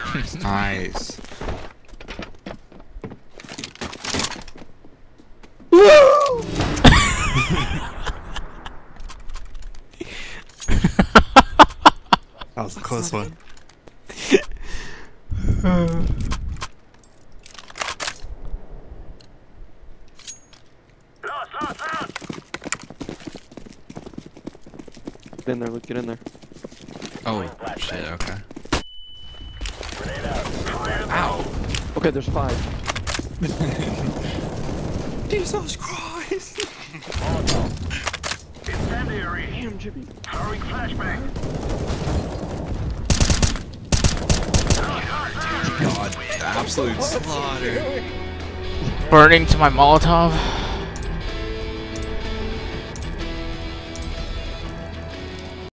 nice. that was a close one. Get in there, Luke, get in there. Oh, shit, okay. Okay, there's five. Jesus Christ. Incendiary. Damn, Jimmy. Throwing flashbang. God, absolute slaughter. Burning to my Molotov.